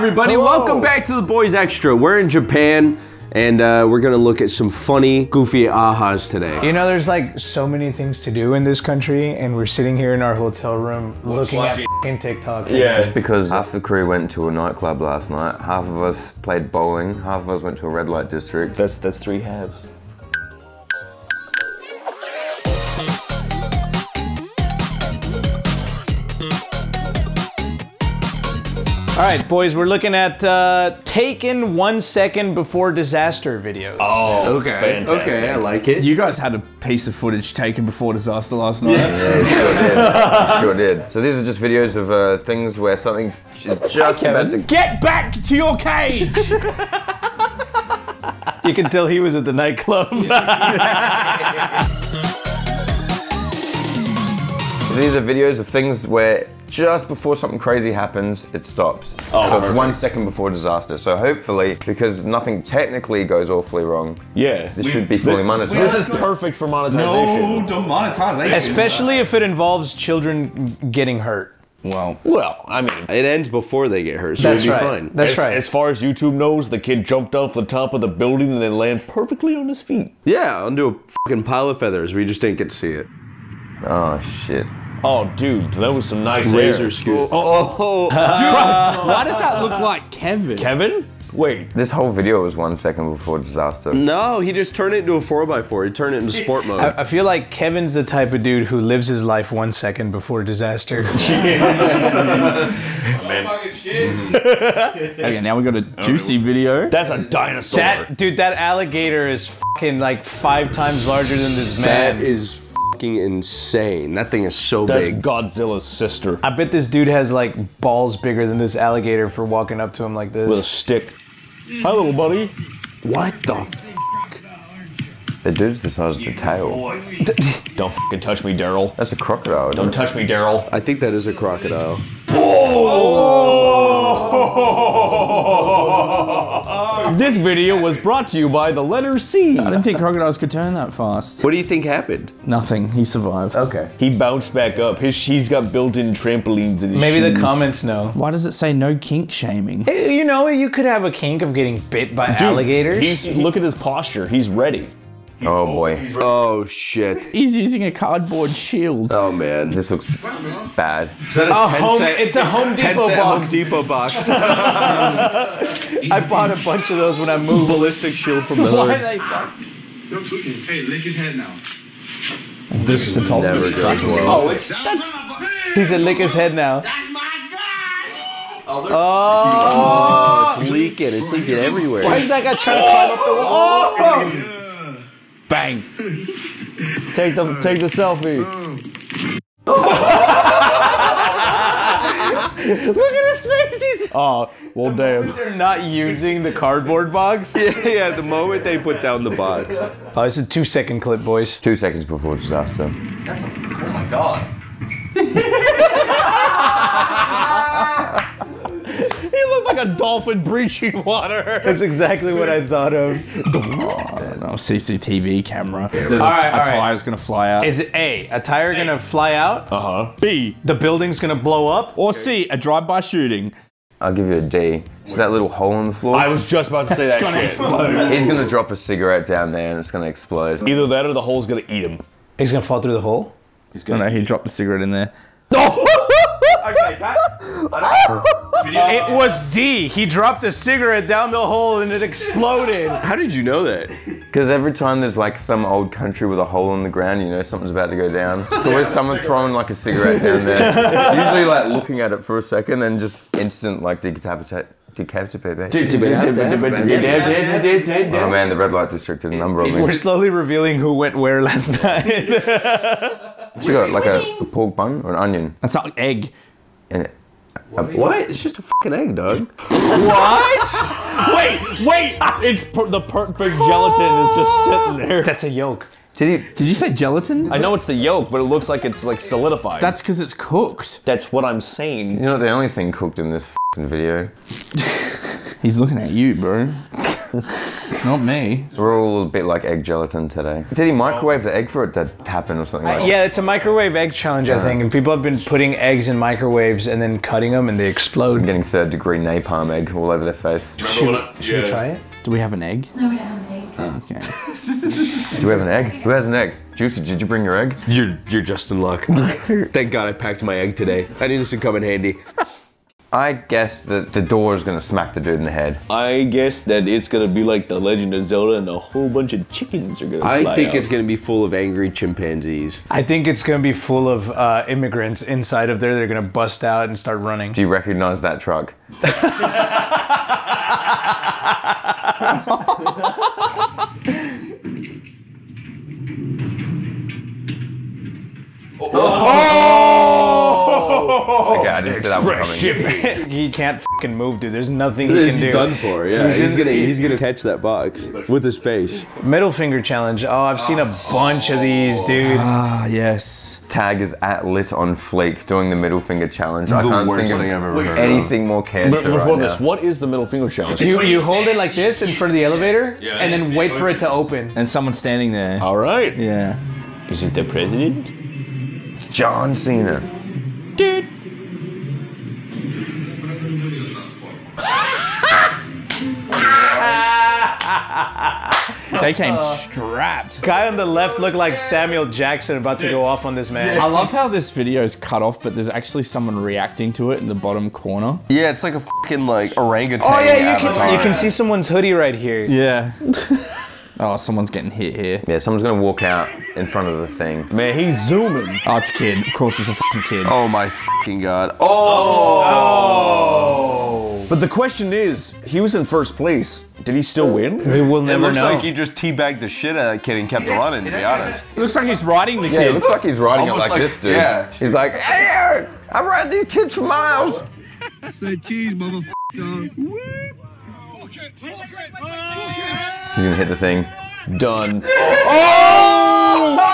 everybody. Welcome back to the Boys Extra. We're in Japan, and uh, we're gonna look at some funny, goofy ahas today. You know, there's like so many things to do in this country, and we're sitting here in our hotel room looking at f***ing TikToks. Yeah. Because half the crew went to a nightclub last night, half of us played bowling, half of us went to a red light district. That's that's three halves. All right, boys, we're looking at uh, taken one second before disaster videos. Oh, Okay, fantastic. okay, I like it. You guys had a piece of footage taken before disaster last night. Yeah, we sure did. Sure did. So these are just videos of uh, things where something is just about to Get back to your cage! You can tell he was at the nightclub. These are videos of things where just before something crazy happens, it stops. Oh, so it's perfect. one second before disaster. So hopefully, because nothing technically goes awfully wrong, Yeah. this should be fully monetized. This is perfect for monetization. no demonetization. Especially if it involves children getting hurt. Well, Well, I mean, It ends before they get hurt, so That's it'd be right. fine. That's as, right. as far as YouTube knows, the kid jumped off the top of the building and then landed perfectly on his feet. Yeah, onto a fucking pile of feathers. We just didn't get to see it. Oh shit. Oh, dude, that was some nice Razor air. scoop. Oh, oh. oh. why does that look like Kevin? Kevin? Wait. This whole video was one second before disaster. no, he just turned it into a 4x4. He turned it into sport mode. I, I feel like Kevin's the type of dude who lives his life one second before disaster. Okay, now we got a juicy video. That's a dinosaur. that dude, that alligator is fucking like five times larger than this man. that is fucking insane. That thing is so That's big. Godzilla's sister I bet this dude has like balls bigger than this alligator for walking up to him like with a this. stick. Hi, little buddy. What the? The dude's the size of the tail. Don't fucking touch me, Daryl. That's a crocodile. Don't touch me, Daryl. I think that is a crocodile. This video was brought to you by the letter C. I didn't think crocodiles could turn that fast. What do you think happened? Nothing. He survived. Okay. He bounced back up. His he's got built-in trampolines in his Maybe the comments know. Why does it say no kink shaming? Hey, You know, you could have a kink of getting bit by Dude, alligators. He's look at his posture. He's ready. Oh boy. Oh shit. He's using a cardboard shield. Oh man. This looks bad. Is that a A 10 home- cent- it's a Home 10 Depot box. Home Depot box. I bought a bunch of those when I moved. Ballistic shield from the hood. You're tweaking. Hey, lick his head now. This is the top Never of its goes cracking. well. Oh, it's He said lick his head now. That's my. Oh, oh, it's leaking. It's leaking everywhere. Why is that guy trying to climb up the wall? Oh! Bang. Take the take the selfie. Oh. Look at his face. He's Oh, well, damn. they're not using the cardboard box. Yeah, yeah, the moment they put down the box. Oh, it's a two second clip, boys. Two seconds before disaster. That's Oh my god. he looked like a dolphin breaching water. That's exactly what I thought of. Oh, CCTV camera. There's a, All right, a all right. tire's gonna fly out. Is it A, a tire gonna fly out? Uh huh. B. The building's gonna blow up? Or C. A drive-by shooting. I'll give you a D. See that little hole in the floor? I was just about to say that gonna shit. Explode. He's gonna drop a cigarette down there and it's gonna explode. Either that or the hole's gonna eat him. He's gonna fall through the hole? he's going Oh, no, he dropped a cigarette in there. It was D. He dropped a cigarette down the hole and it exploded. How did you know that? Because every time there's like some old country with a hole in the ground, you know something's about to go down. It's always someone throwing like a cigarette down there. Usually like looking at it for a second and just instant like decapitate. Decapitate. Oh man, the red light district did a number on me. We're slowly revealing who went where last night. She got like a, a pork bun or an onion That's not egg. In it. What? Uh, it's just a fucking egg, dog. What? wait, wait! Uh, it's per- the perfect gelatin is just sitting there. That's a yolk. Did he? Did you say gelatin? I know it's the yolk, but it looks like it's like solidified. That's because it's cooked. that's what I'm saying. You know the only thing cooked in this fing video? He's looking at you, bro. Not me. So we're all a bit like egg gelatin today. Did he microwave the egg for it to happen or something uh, like Yeah, it's a microwave egg challenge, I think, and people have been putting eggs in microwaves and then cutting them, and they explode. Getting third degree napalm egg all over their face. Should, should we try it? Do we have an egg? No, we don't have an egg. Oh, okay. Do we have an egg? Who has an egg? Juicy, did you bring your egg? You're you're just in luck. Thank God I packed my egg today. I knew this would come in handy. I guess that the door is gonna smack the dude in the head. I guess that it's gonna be like the Legend of Zelda, and a whole bunch of chickens are gonna. I fly think out. it's gonna be full of angry chimpanzees. I think it's gonna be full of uh, immigrants inside of there. They're gonna bust out and start running. Do you recognize that truck? Okay, I didn't see that one coming. he can't fucking move, dude. There's nothing he He's can do. done for. Yeah, he's, gonna he's gonna catch that box with his face. Middle finger challenge. Oh, I've seen a bunch of these, dude. Ah, yes. Tag is at lit on fleek doing the middle finger challenge. I can't think of thing I've ever heard of. anything more cancer But before right this, now. what is the middle finger challenge? You you hold it like this in front of the elevator, and then wait for it to open. And someone's standing there. All right. Yeah. Is it the president? It's John Cena. They came uh, strapped. Guy on the left looked like Samuel Jackson about to go off on this man. I love how this video is cut off, but there's actually someone reacting to it in the bottom corner. Yeah, it's like a fucking like orangutan. Oh yeah, you can you can see someone's hoodie right here. Yeah. oh, someone's getting hit here. Yeah, someone's gonna walk out in front of the thing. Man, he's zooming. Oh, it's a kid. Of course, it's a fucking kid. Oh my fucking god. Oh. oh. But the question is, he was in first place. Did he still win? We will It never looks know. like he just teabagged the shit out of that kid and kept running. To be honest. It looks like he's riding the kid. Yeah, it looks like he's riding it like, like- this dude. yeah. He's like, hey, I ride these kids for miles. Say cheese, motherfucker. He's gonna hit the thing. Done. My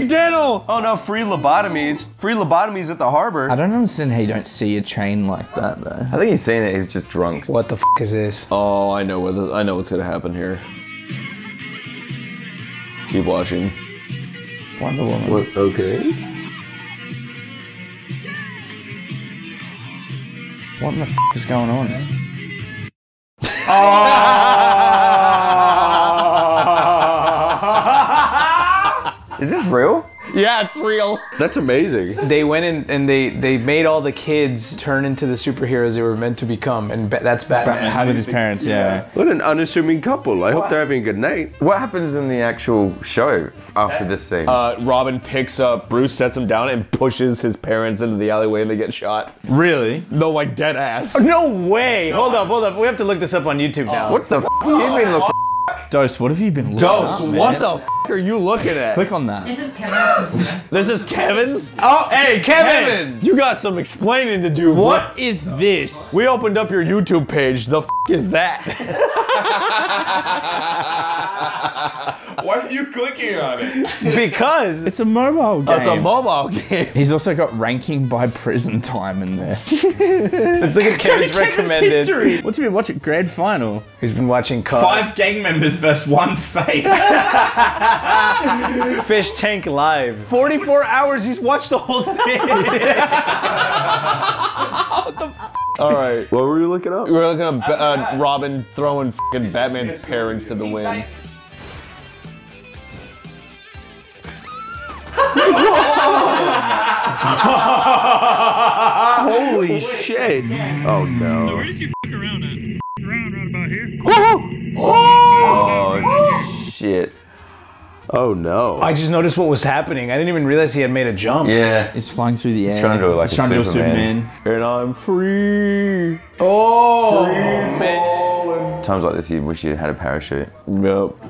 man dental. Oh no, free lobotomies. Free lobotomies at the harbor. I don't understand how you don't see a chain like that, though. I think he's saying it. He's just drunk. What the f is this? Oh, I know what the, I know what's gonna happen here. Keep watching. Wonder Woman. What? Okay. What in the f is going on? Oh! Is this real? Yeah, it's real. That's amazing. They went in and they they made all the kids turn into the superheroes they were meant to become, and ba- that's Batman. How with his parents, yeah. What an unassuming couple. I hope they're having a good night. What happens in the actual show after this scene? Uh, Robin picks up Bruce, sets him down, and pushes his parents into the alleyway, and they get shot. Really? No, like dead ass. No way! Hold up, hold up. We have to look this up on YouTube now. what the f you mean? Look, Dose, what have you been looking Dose, up, what man? the f are you looking at? Click on that. This is Kevin's. This is Kevin's. Oh, hey, Kevin! You got some explaining to do. What is this? We opened up your YouTube page. The f is that? why are you clicking on it? Because It's a mobile game. That's a mobile game. He's also got ranking by prison time in there. let's look at Kevin's recommended. history. What's he been watching? Grand final. He's been watching COD. Five gang members versus one fake. Fish Tank Live. 44 hours, he's watched the whole thing. All right. What were you looking up? We're looking at Ba- uh, Robin throwing fucking Batman's parents to the wind. Holy shit. Oh no. So Where did you fuck around at? Around right about here. Oh oh shit. Oh no. I just noticed what was happening. I didn't even realize he had made a jump. Yeah. He's flying through the air. He's trying to do it like He's a trying to do a Superman. Superman. And I'm free. Oh! Times like this, you wish you had a parachute. Nope.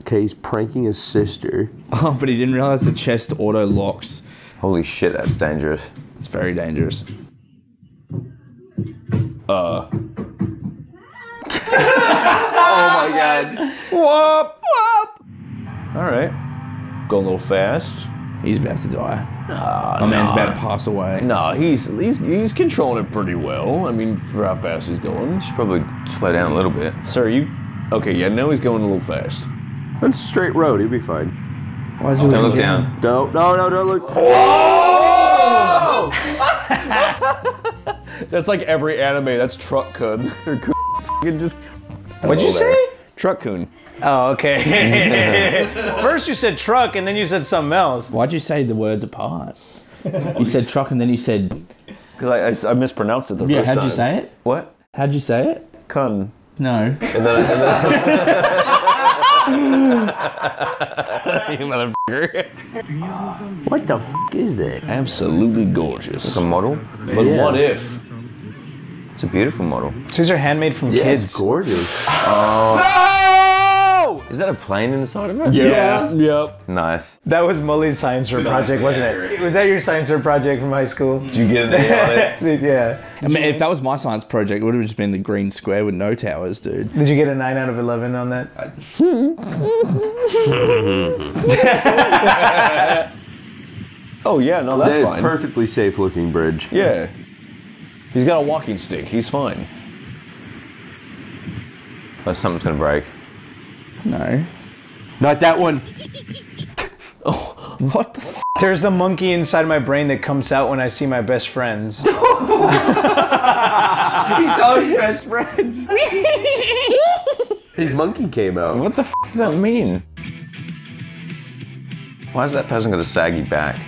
Okay, he's pranking his sister. Oh, but he didn't realize the chest auto locks. Holy shit, that's dangerous. It's very dangerous. Uh. Oh my god. Whoop, whoop. All right. Going a little fast. He's about to die. My man's about to pass away. No, he's he's he's controlling it pretty well. I mean, for how fast he's going. he Should probably slow down a little bit. Sir, you okay? Yeah, no, he's going a little fast. That's a straight road. He'll be fine. Why is he Don't look looking down. Don't, no, no, don't look. That's like every anime. That's truck coon. Or just. What'd you say? Truck coon. Oh, okay. First you said truck, and then you said something else. Why'd you say the words apart? You said truck and then you said. Because I, I, I mispronounced it the Yeah, first how'd time. you say it? What? How'd you say it? Kun. No. And then, I- and then you motherfucker. What the f is that? Absolutely gorgeous. It's a model. But what if? It's a beautiful model. These are handmade from Yeah, kids. it's gorgeous. Oh. Is that a plane in the side of it? Yeah. Yep. Nice. That was Mully's science fair project, wasn't it? Was that your science fair project from high school? Did you get an A on it? yeah. I mean, if that was my science project, it would have just been the green square with no towers, dude. Did you get a 9 out of 11 on that? Oh yeah, no, that's That fine. perfectly safe looking bridge. Yeah. He's got a walking stick. He's fine. Oh, something's gonna break. No. Not that one. oh, What the f? There's a monkey inside my brain that comes out when I see my best friends. He's all his best friends. His monkey came out. What the f does that mean? Why has that peasant got a saggy back?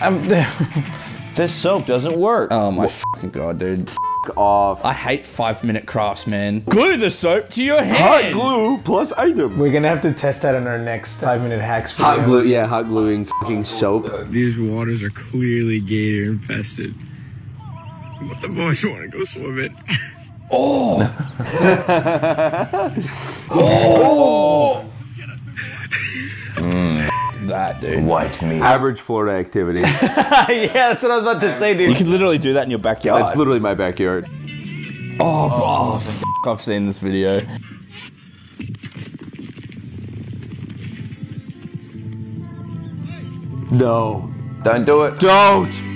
I'm, This soap doesn't work. Oh my fucking god, dude. Off. I hate five minute crafts, man. Glue the soap to your hand. Hot glue plus item. we're gonna have to test that in our next five minute hacks video. Hot glue, yeah, hot gluing fucking oh, soap. These waters are clearly gator infested. But the boys want to go swimming. Oh. Oh. Mm. That dude. White meat. Average Florida activity. yeah, that's what I was about to say, dude. You dude. could literally do that in your backyard. That's literally my backyard. oh, oh, f- I've seen this video. No. Don't do it. Don't! no,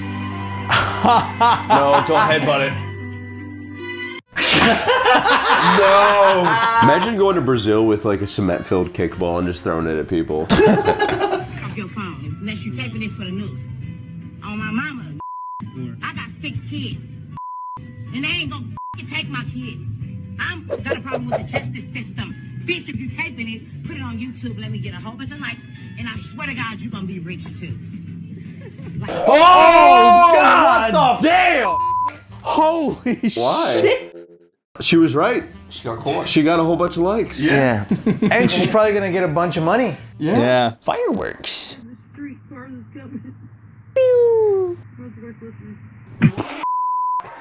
don't headbutt it. No! Imagine going to Brazil with like a cement filled kickball and just throwing it at people. Off your phone unless you're taping this for the news. On my mama, I got six kids, and they ain't gonna take my kids. I'm got a problem with the justice system. Bitch, if you taping it, put it on YouTube. Let me get a whole bunch of likes, and I swear to God, you're gonna be rich too. Oh, oh god! damn! Holy Why? She was right. She got caught. She got a whole bunch of likes. Yeah. And she's probably gonna get a bunch of money. Yeah. yeah. Fireworks. Street cars is coming.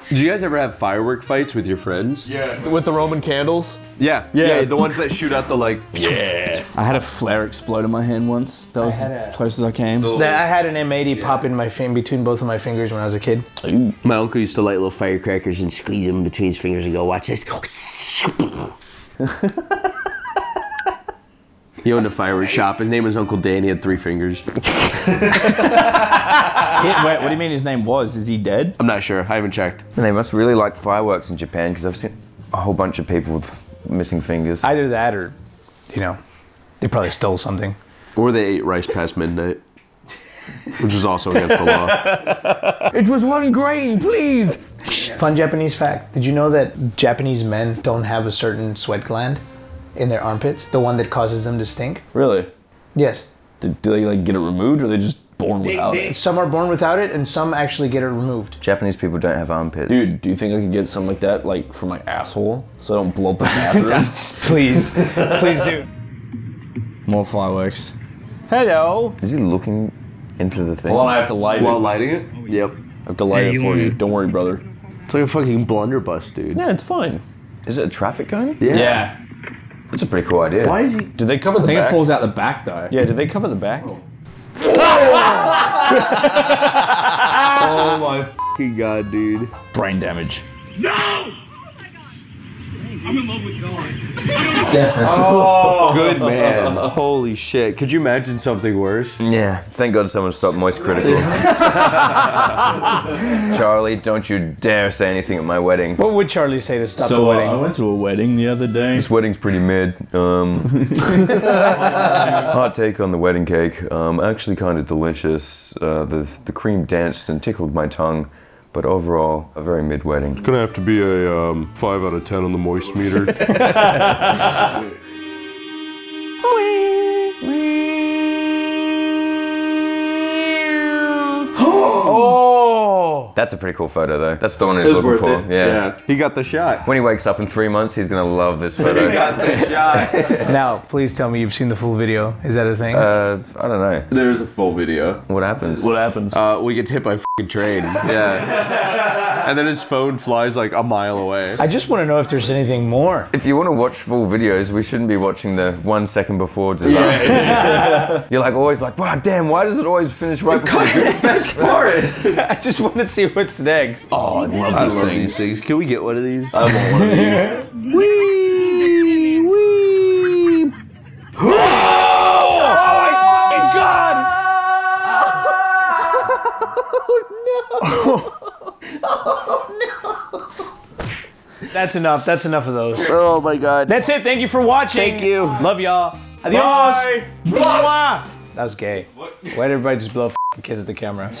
Did you guys ever have firework fights with your friends? Yeah. With the Roman candles. Yeah. Yeah, the ones that shoot out the like. Yeah. I had a flare explode in my hand once. That was had the closest I came. That I had an M80 pop in my fin between both of my fingers when I was a kid. My uncle used to light little firecrackers and squeeze them between his fingers and go, watch this. he owned a fireworks shop. His name was Uncle Dan. He had three fingers. Wait, wait, what do you mean his name was? Is he dead? I'm not sure. I haven't checked. And they must really like fireworks in Japan because I've seen a whole bunch of people with missing fingers. Either that or, you know, they probably stole something. Or they ate rice past midnight, which is also against the law. It was one grain, please. Fun Japanese fact. Did you know that Japanese men don't have a certain sweat gland in their armpits? The one that causes them to stink? Really? Yes. Do, do they like get it removed, or are they just born without it? Some are born without it and some actually get it removed. Japanese people don't have armpits. Dude, do you think I could get something like that, like for my asshole, so I don't blow up the bathroom? Please. Please do. More fireworks. Hello. Is he looking into the thing? Hold on, I have to light it. While lighting it? Yep. I have to light Hey, it for wanna- you. Don't worry, brother. It's like a fucking blunderbuss, dude. Yeah, it's fine. Is it a traffic cone? Yeah. That's a pretty cool idea. Why is he? Did they cover the I think back? it falls out the back though. yeah, did they cover the back? Oh, oh my fucking god, dude. Brain damage. No! I'm in love with God. Oh, good man. Holy shit. Could you imagine something worse? Yeah, thank God someone stopped Moist Critical. Charlie, don't you dare say anything at my wedding. What would Charlie say to stop the So uh, wedding? I went to a wedding the other day. This wedding's pretty mid. Um, hot take on the wedding cake. Um, actually, kind of delicious. Uh, the the cream danced and tickled my tongue, but overall, a very mid wedding. It's Gonna have to be a um, 5 out of 10 on the moist meter. That's a pretty cool photo, though. That's the one he's looking for. Yeah. He got the shot. When he wakes up in three months, he's gonna love this photo. He got the shot. Now, please tell me you've seen the full video. Is that a thing? uh, I don't know. There's a full video. What happens? What happens? Uh, we get hit by a fucking train. Yeah. and then his phone flies like a mile away. I just want to know if there's anything more. If you want to watch full videos, we shouldn't be watching the one second before disaster. You're like always like, wow, damn, why does it always finish right before the best part? I just want to see what's next. oh, I love I these love things. these things. Can we get one of these? I want one of these. We're oh, gone! Oh, oh no! That's enough. That's enough of those. Oh my god. That's it. Thank you for watching. Thank you. Love y'all. Adios. Mwah. That was gay. Why did everybody just blow a kiss at the camera?